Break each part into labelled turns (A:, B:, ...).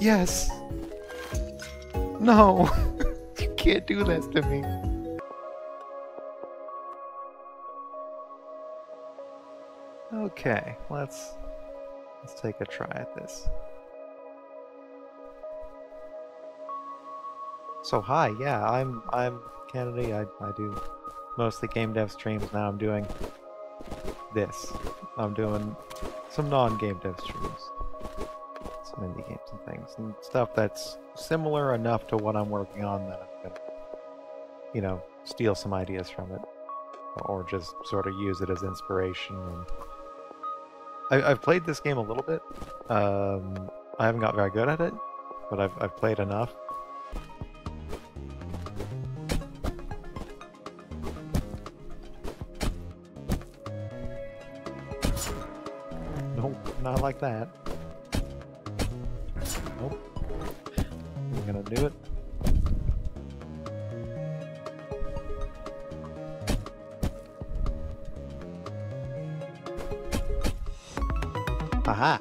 A: Yes! No! you can't do this to me. Okay, let's let's take a try at this. So hi, yeah, I'm I'm Kennedy. I I do mostly game dev streams. Now I'm doing this. I'm doing some non-game dev streams, some indie games and things, and stuff that's similar enough to what I'm working on that I'm gonna, you know, steal some ideas from it, or just sort of use it as inspiration. And I, I've played this game a little bit. Um, I haven't got very good at it, but I've I've played enough. Nope, not like that. I'm gonna do it. Aha!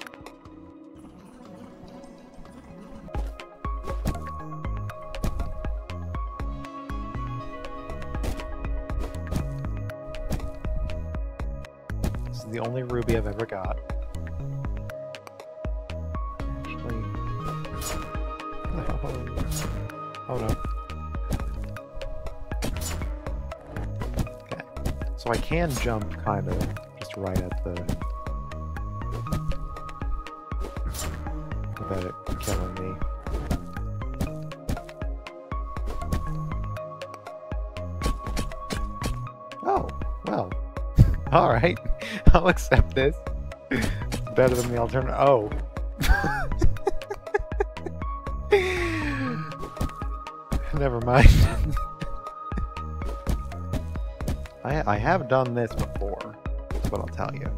A: So I can jump kind of just right at the without it killing me. Oh, well. Alright. I'll accept this. Better than the alternative. Oh. Never mind. I I have done this before. That's what I'll tell you.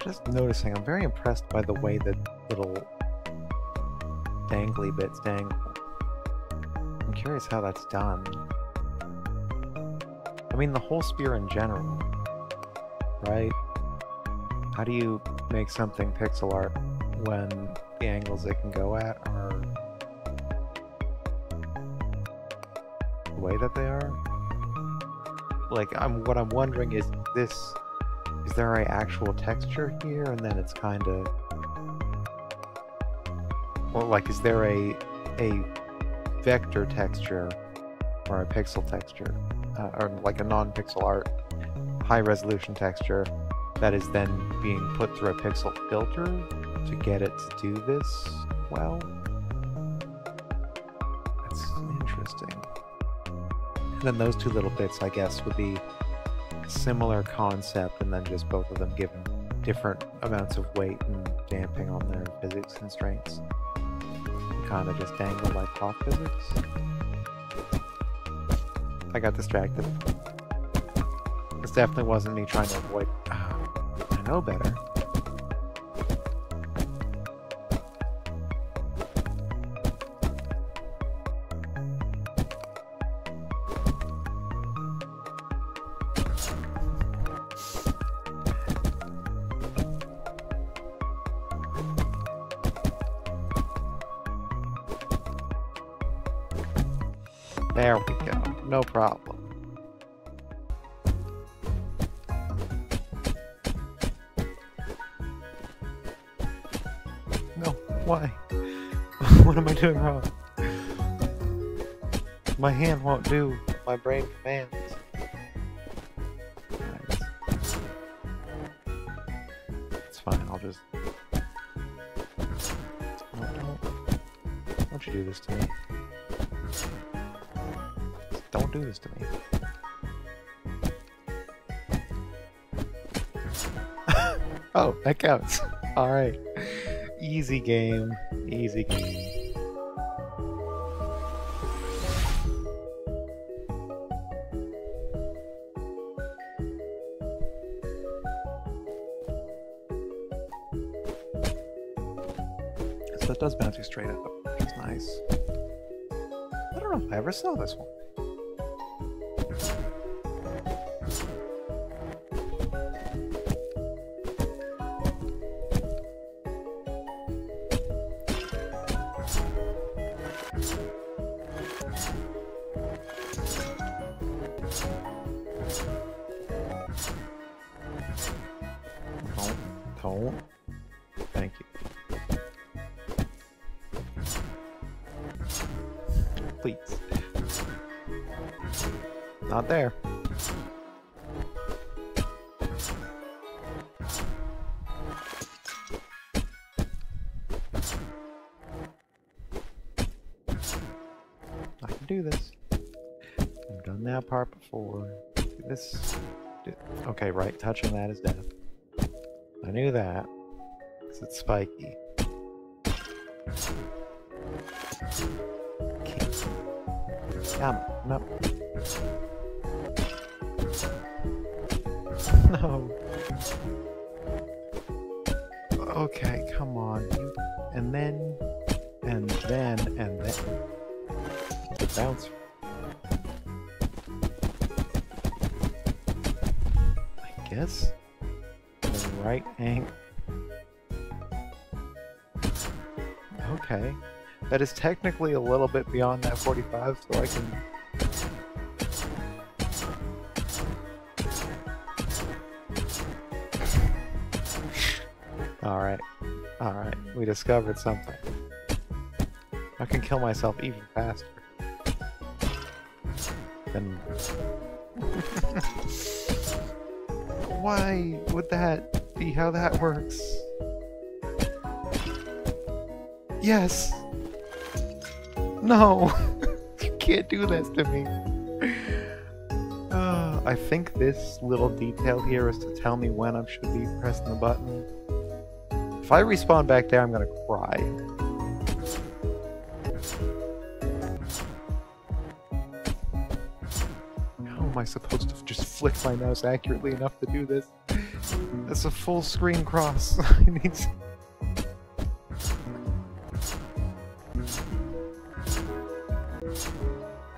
A: Just noticing, I'm very impressed by the way that little dangly bits dangle. I'm curious how that's done. I mean, the whole spear in general, right? How do you make something pixel art when the angles it can go at are the way that they are? Like, I'm what I'm wondering is this is there a actual texture here and then it's kind of well like is there a a vector texture or a pixel texture uh, or like a non-pixel art high resolution texture that is then being put through a pixel filter to get it to do this well that's interesting and then those two little bits i guess would be similar concept and then just both of them given different amounts of weight and damping on their physics constraints. Kind of just dangle like pop physics. I got distracted. This definitely wasn't me trying to avoid. Uh, I know better. My hand won't do my brain commands. It's fine, I'll just... Oh, don't, don't you do this to me. Don't do this to me. oh, that counts. Alright. Easy game. Easy game. I don't know if I ever saw this one. Please. Not there. I can do this. I've done that part before. This. Okay, right. Touching that is death. I knew that. Because it's spiky. Come no. No. Okay, come on. And then, and then, and then. The bounce. I guess. The right angle. Okay. That is technically a little bit beyond that 45, so I can... Alright. We discovered something. I can kill myself even faster. Than... Why would that be how that works? Yes! No! you can't do this to me. Uh, I think this little detail here is to tell me when I should be pressing the button. If I respawn back there, I'm gonna cry. How am I supposed to just flick my mouse accurately enough to do this? That's a full screen cross. I need to...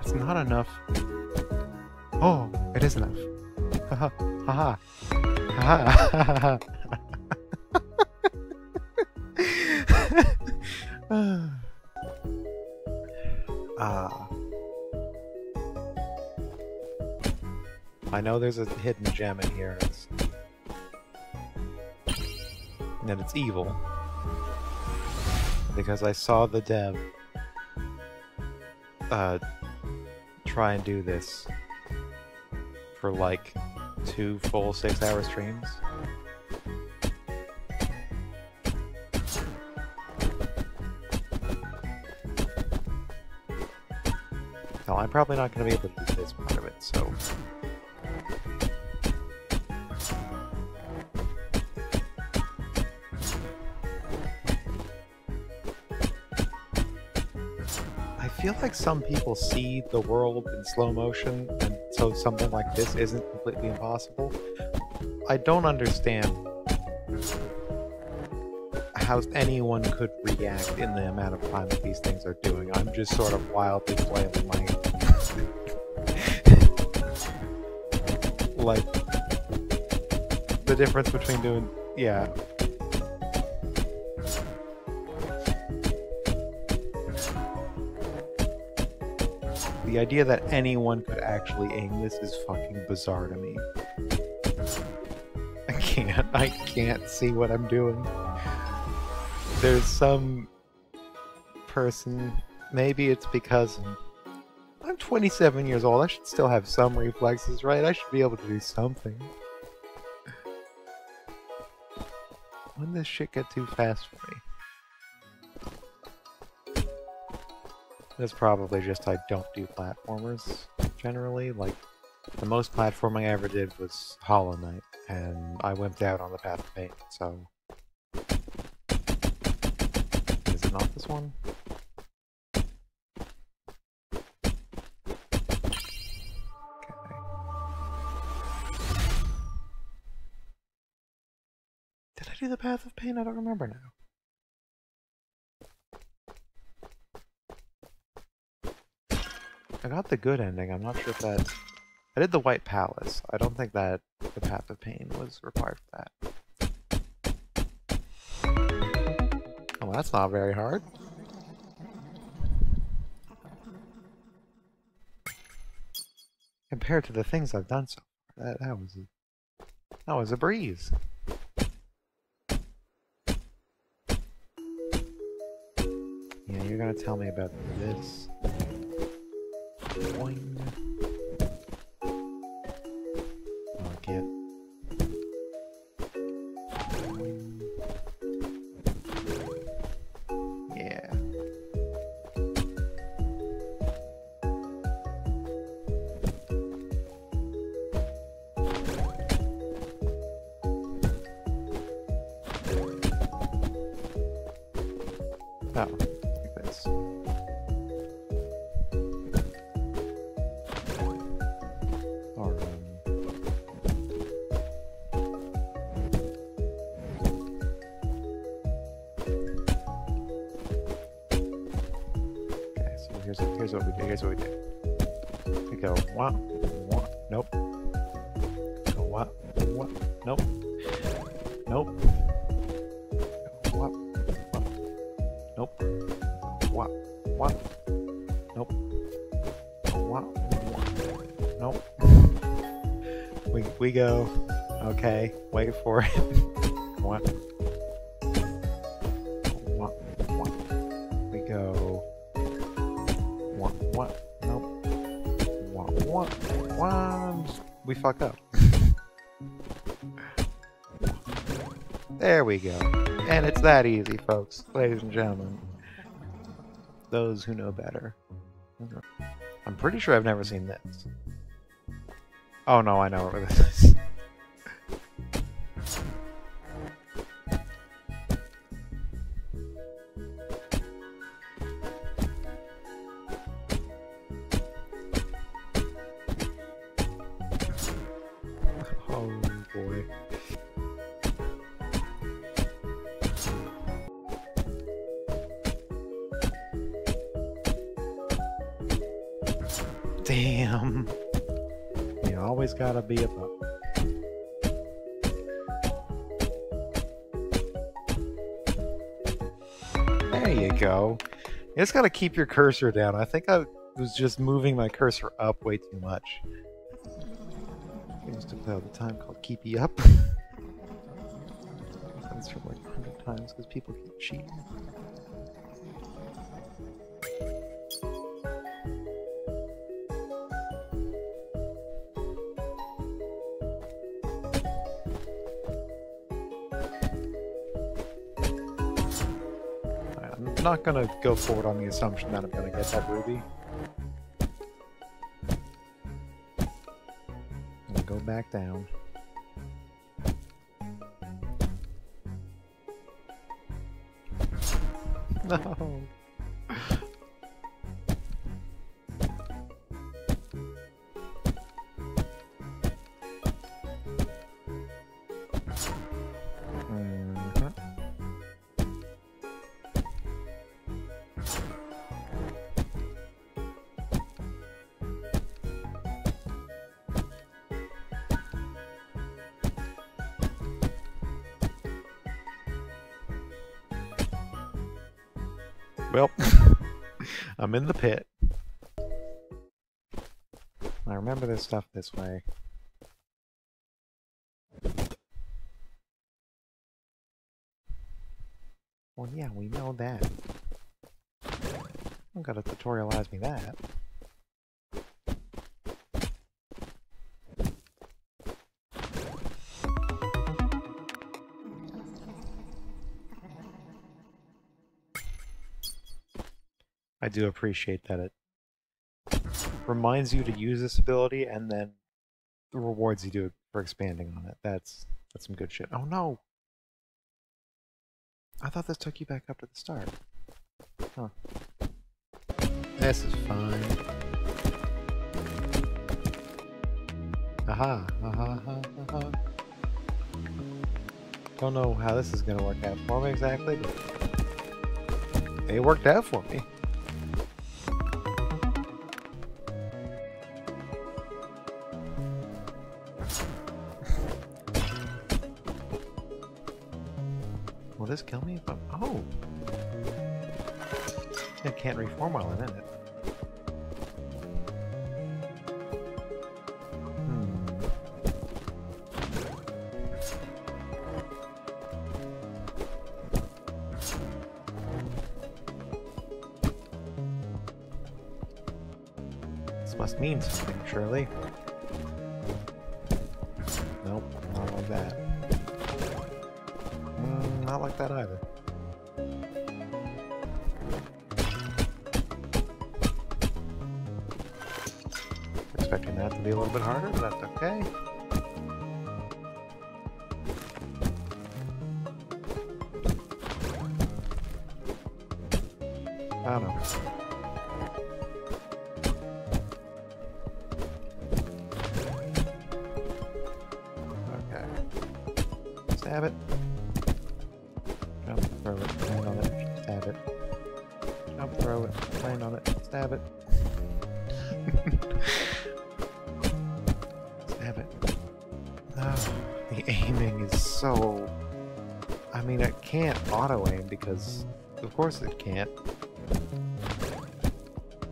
A: It's not enough. Oh, it is enough. Haha. Haha. Haha. I know there's a hidden gem in here. It's... And that it's evil. Because I saw the dev uh, try and do this for like two full six hour streams. No, I'm probably not going to be able to do this part of it, so... feel like some people see the world in slow motion, and so something like this isn't completely impossible. I don't understand how anyone could react in the amount of time that these things are doing. I'm just sort of wildly flailing my... like... The difference between doing... Yeah. The idea that anyone could actually aim this is fucking bizarre to me. I can't. I can't see what I'm doing there's some person, maybe it's because I'm 27 years old, I should still have some reflexes, right? I should be able to do something. When does shit get too fast for me? It's probably just I don't do platformers, generally. Like, the most platforming I ever did was Hollow Knight, and I wimped out on the Path of Pain, so... Is it not this one? Did I do the Path of Pain? I don't remember now. I got the good ending. I'm not sure if that... I did the White Palace. I don't think that the Path of Pain was required for that. Oh, that's not very hard. Compared to the things I've done so far, that, that was a, that was a breeze. Yeah, you're gonna tell me about this. Boing. Here's, what we what we. We go, what, what, nope. Nope. Nope. Nope. Nope. Nope. We, we go, okay, wait for it. fucked up. There we go. And it's that easy, folks, ladies and gentlemen. Those who know better. I'm pretty sure I've never seen this. Oh no, I know what this is. Gotta be a buck. There you go. You just gotta keep your cursor down. I think I was just moving my cursor up way too much. Used to play all the time called Keepy Up. That's from like 100 times because people keep cheating. Not gonna go forward on the assumption that I'm gonna get that ruby. I'm gonna go back down. Well, I'm in the pit. I remember this stuff this way. Well, yeah, we know that. You gotta tutorialize me that. I do appreciate that it reminds you to use this ability and then the rewards you to for expanding on it. That's that's some good shit. Oh no! I thought this took you back up to the start. Huh. This is fine. Aha, aha, aha, aha. Don't know how this is gonna work out for me exactly, but it worked out for me. This kill me? But oh, it can't reform while I'm in it. Not like that either. Expecting that to be a little bit harder, but that's okay. I don't know. Because... Of course it can't.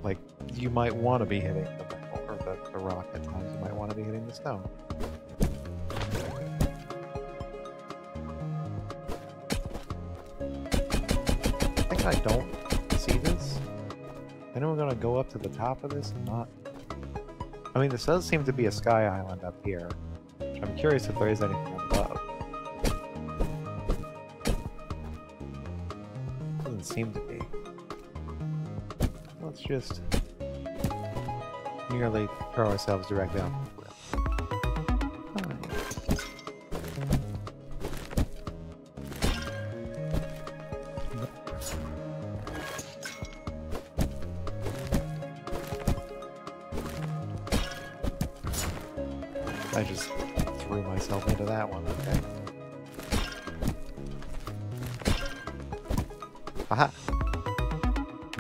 A: Like, you might want to be hitting the, or the, the rock at times. You might want to be hitting the stone. I don't see this? Then we're gonna go up to the top of this and not... I mean, this does seem to be a sky island up here. I'm curious if there is anything seem to be. Let's just nearly throw ourselves directly off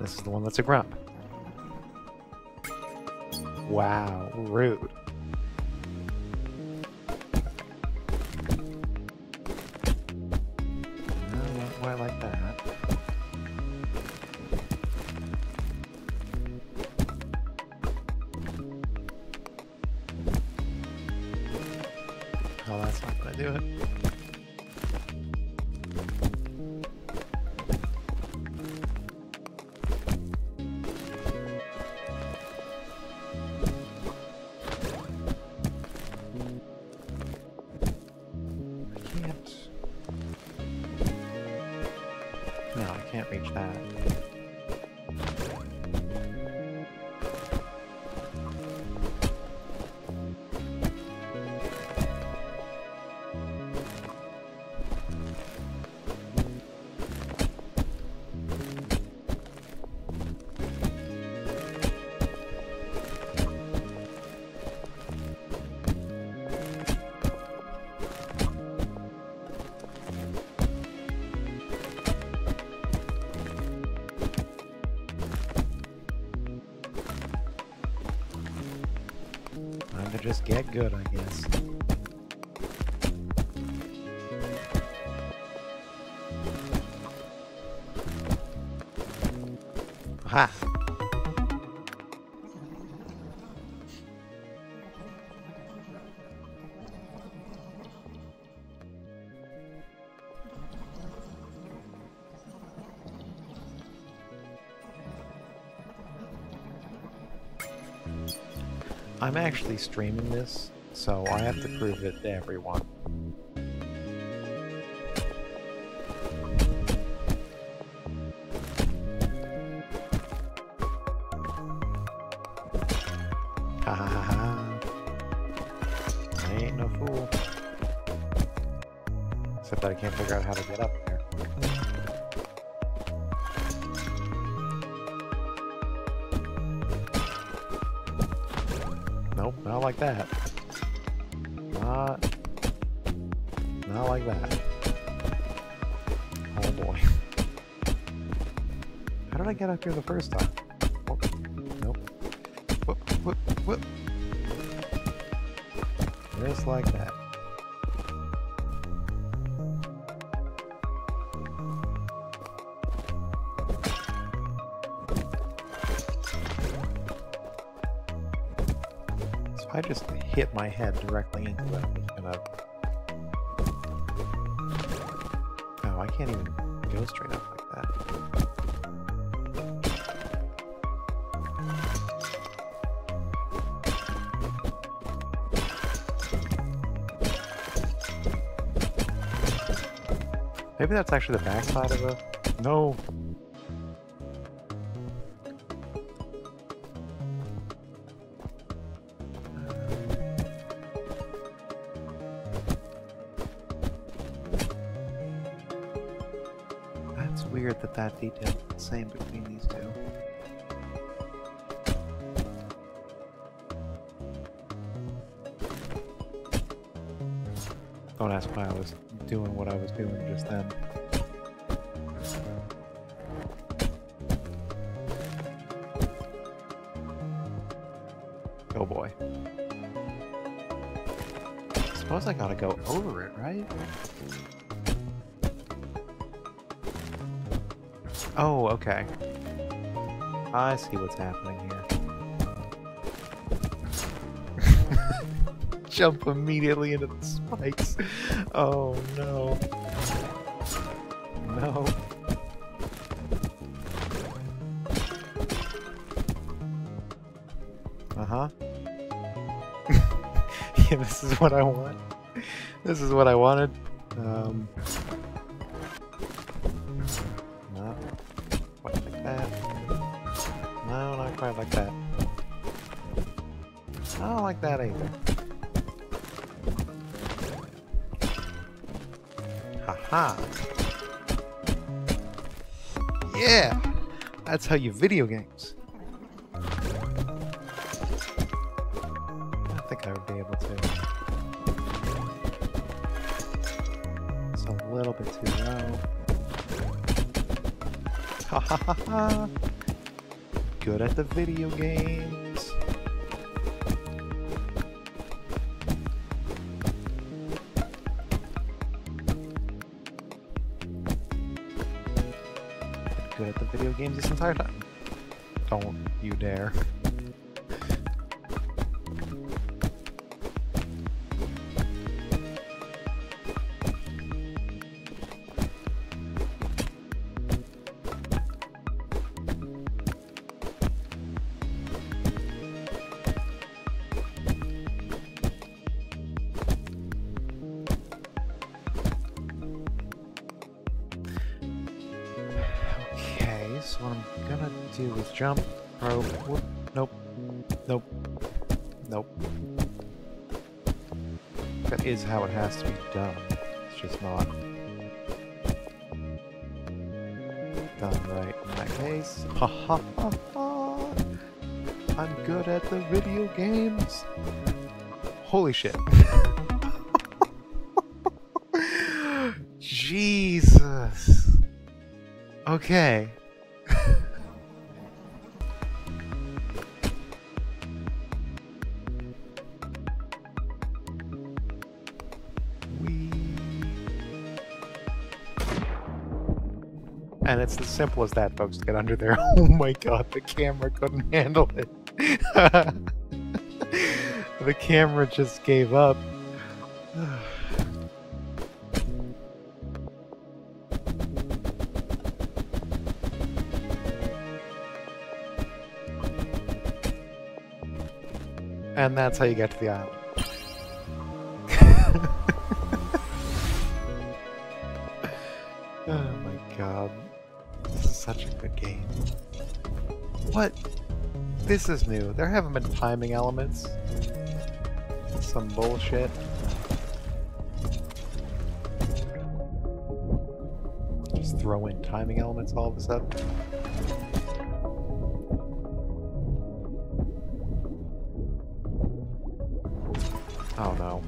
A: This is the one that's a grump. Wow, rude. Get good, I guess. I'm actually streaming this, so I have to prove it to everyone. here the first time. Oh, nope. Whoop, whoop, whoop. Just like that. So I just hit my head directly into it. Gonna... Oh, I can't even go straight up like that. Maybe that's actually the backside of a... No! That's weird that that detail is the same Oh boy. Suppose I gotta go over it, right? Oh, okay. I see what's happening here. Jump immediately into the spikes. Oh no. No. what I want. This is what I wanted. Um, not quite like that. No, not quite like that. I don't like that either. Haha. Yeah! That's how you video games. Good at the video games. Good at the video games this entire time. Don't you dare. Jump, whoop, nope, nope, nope. That is how it has to be done. It's just not done right in that case. Ha ha ha ha! I'm good at the video games. Holy shit. Jesus. Okay. And it's as simple as that, folks, to get under there. Oh my god, the camera couldn't handle it. the camera just gave up. And that's how you get to the island. What? This is new. There haven't been timing elements. Some bullshit. Just throw in timing elements all of a sudden. Oh no.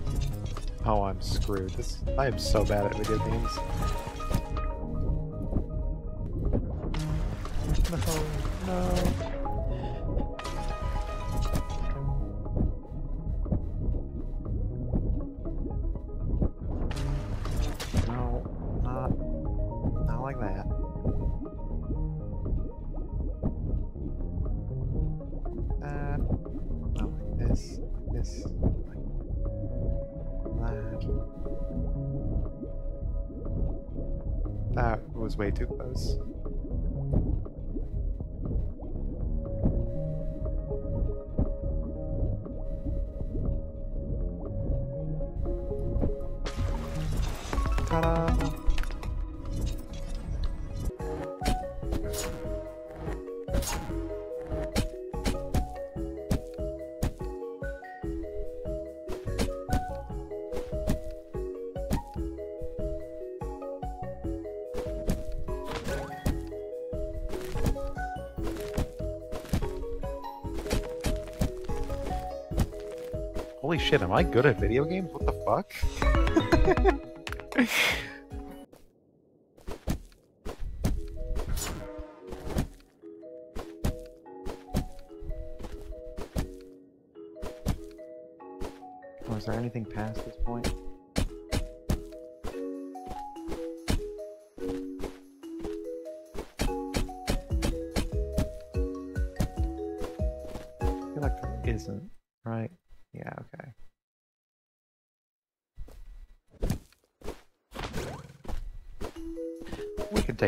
A: Oh, I'm screwed. This I am so bad at video games. No, no. No, not, not like that. That, not like this, this. Like that. That was way too Holy shit, am I good at video games? What the fuck?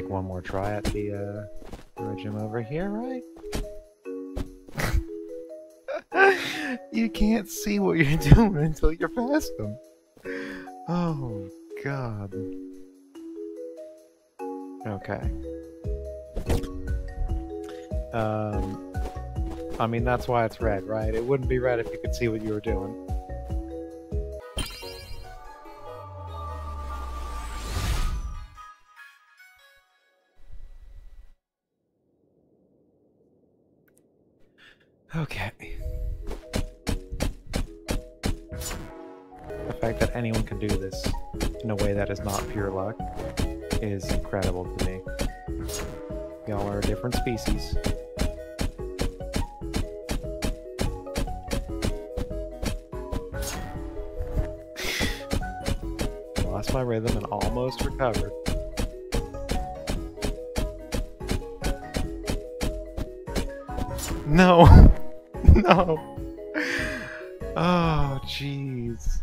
A: take one more try at the uh, regime over here, right? you can't see what you're doing until you're past them. Oh, God. Okay. Um, I mean, that's why it's red, right? It wouldn't be red if you could see what you were doing. No! no! Oh, jeez.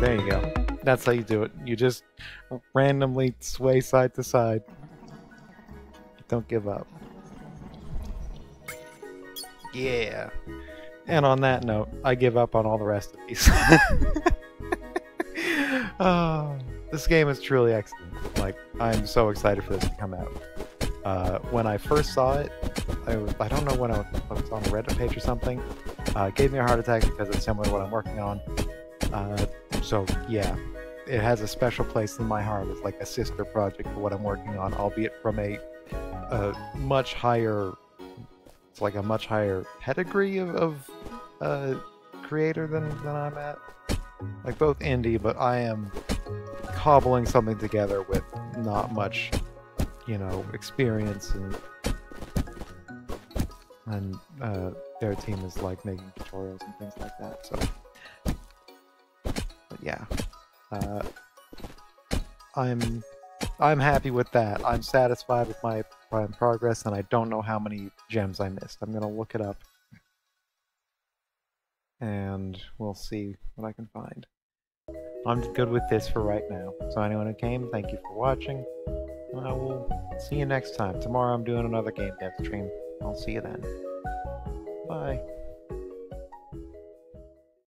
A: There you go. That's how you do it. You just randomly sway side to side. Don't give up. Yeah. And on that note, I give up on all the rest of these. oh, this game is truly excellent. Like, I'm so excited for this to come out. Uh, when I first saw it, I, was, I don't know when I was, I was, on a Reddit page or something. Uh, it gave me a heart attack because it's similar to what I'm working on. Uh, so, yeah, it has a special place in my heart. It's like a sister project for what I'm working on, albeit from a, a much higher it's like a much higher pedigree of, of uh, creator than, than I'm at. Like both indie, but I am cobbling something together with not much, you know, experience and and uh, their team is like making tutorials and things like that. So, but yeah, uh, I'm I'm happy with that. I'm satisfied with my prime progress, and I don't know how many gems I missed. I'm gonna look it up, and we'll see what I can find. I'm good with this for right now. So anyone who came, thank you for watching. And I will see you next time. Tomorrow I'm doing another game dev stream. I'll see you then. Bye.